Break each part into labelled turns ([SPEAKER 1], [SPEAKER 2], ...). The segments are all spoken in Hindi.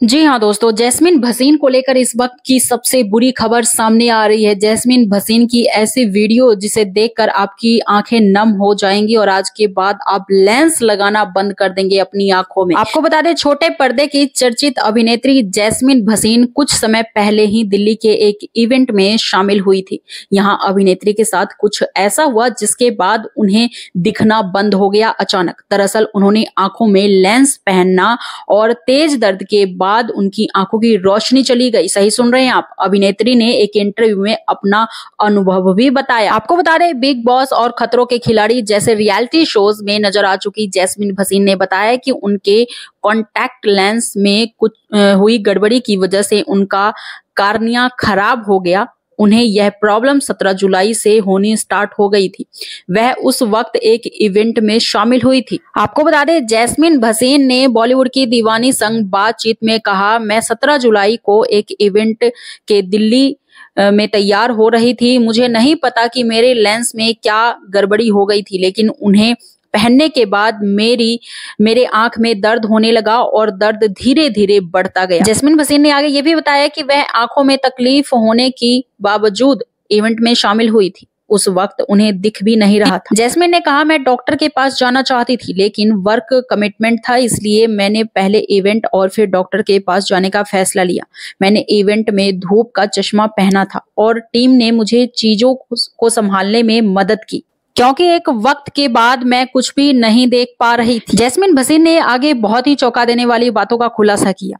[SPEAKER 1] जी हाँ दोस्तों, जैस्मिन भसीन को लेकर इस वक्त की सबसे बुरी खबर सामने आ रही है। जैस्मिन भसीन की ऐसी वीडियो जिसे देखकर आपकी आँखें नम हो जाएँगी और आज के बाद आप लेंस लगाना बंद कर देंगे अपनी आँखों में। आपको बता दें, छोटे पर्दे की चर्चित अभिनेत्री जैस्मिन भसीन कुछ समय पहले ही दिल्ली के एक इवेंट में शामिल हुई थी। यहाँ अभिनेत्री के साथ कुछ ऐसा हुआ जिसके बाद उन्हें दिखना बंद हो गया अचानक। दरअसल उन्होंने आँखों में लेंस पहनना और तेज दर्द के बाद बाद उनकी आँखों की रोशनी चली गई। सही सुन रहे हैं आप। अभिनेत्री ने एक इंटरव्यू में अपना अनुभव भी बताया। आपको बता दें बिग बॉस और खतरों के खिलाड़ी जैसे रियलिटी शोज़ में नज़र आ चुकी जैस्मिन भसीन ने बताया कि उनके कॉन्टैक्ट लेंस में कुछ हुई गड़बड़ी की वजह से उनका कार्निया खराब हो गया। उन्हें यह प्रॉब्लम 17 जुलाई से होनी स्टार्ट हो गई थी। वह उस वक्त एक इवेंट में शामिल हुई थी। आपको बता दें, जैस्मिन भसीन ने बॉलीवुड की दीवानी संग बातचीत में कहा, मैं 17 जुलाई को एक इवेंट के दिल्ली में तैयार हो रही थी। मुझे नहीं पता कि मेरे लेंस में क्या गड़बड़ी हो गई थी, लेकिन उन्हें पहनने के बाद मेरी, मेरे आँख में दर्द होने लगा और दर्द धीरे धीरे बढ़ता गया। जैस्मिन भसीन ने आगे ये भी बताया कि वह आँखों में तकलीफ़ होने की बावजूद इवेंट में शामिल हुई थी। उस वक्त उन्हें दिख भी नहीं रहा था। जैस्मिन ने कहा, मैं डॉक्टर के पास जाना चाहती थी, लेकिन वर्क कमिटमेंट था, इसलिए मैंने पहले इवेंट और फिर डॉक्टर के पास जाने का फैसला लिया। मैंने इवेंट में धूप का चश्मा पहना था और टीम ने मुझे चीज़ों को संभालने में मदद की। क्योंकि एक वक्त के बाद मैं कुछ भी नहीं देख पा रही थी। जैस्मिन भसीन ने आगे बहुत ही चौंका देने वाली बातों का खुलासा किया।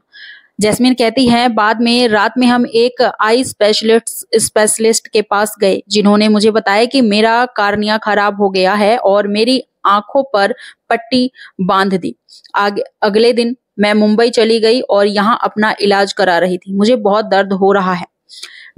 [SPEAKER 1] जैस्मिन कहती है, बाद में, रात में हम एक आई स्पेशलिस्ट स्पेशलिस्ट के पास गए, जिन्होंने मुझे बताया कि मेरा कार्निया खराब हो गया है और मेरी आँखों पर पट्टी बाँध दी। आगे, अगले दिन मैं मुंबई चली गई और यहाँ अपना इलाज करा रही थी। मुझे बहुत दर्द हो रहा है।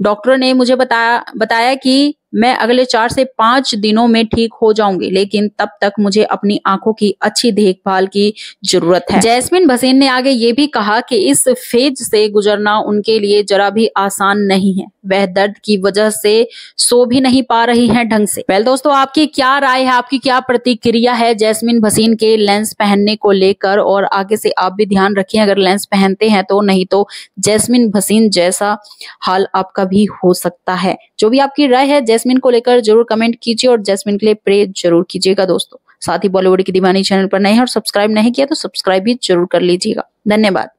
[SPEAKER 1] डॉक्टर ने मुझे बताया बताया कि मैं अगले चार से पाँच दिनों में ठीक हो जाऊँगी, लेकिन तब तक मुझे अपनी आँखों की अच्छी देखभाल की ज़रूरत है। जैस्मिन भसीन ने आगे ये भी कहा कि इस फ़ेज़ से गुजरना उनके लिए जरा भी आसान नहीं है। वह दर्द की वजह से सो भी नहीं पा रही हैं ढंग से। वेल दोस्तों, आपकी क्या राय है? आपकी क्या प्रतिक्रिया है जैस्मिन भसीन के लेंस पहनने को लेकर? और आगे से आप भी ध्यान रखिए, अगर लेंस पहनते हैं तो नहीं तो जैस्मिन भसीन जैसा हाल आपका भी हो सकता है। जो भी आपकी राय है जैस्मिन को लेकर ज़रूर कमेंट कीजिए और जैस्मिन के लिए प्रे ज़रूर कीजिएगा दोस्तों। साथ ही बॉलीवुड की दीवानी चैनल पर नए हैं और सब्सक्राइब नहीं किया तो सब्सक्राइब भी ज़रूर कर लीजिएगा। धन्यवाद।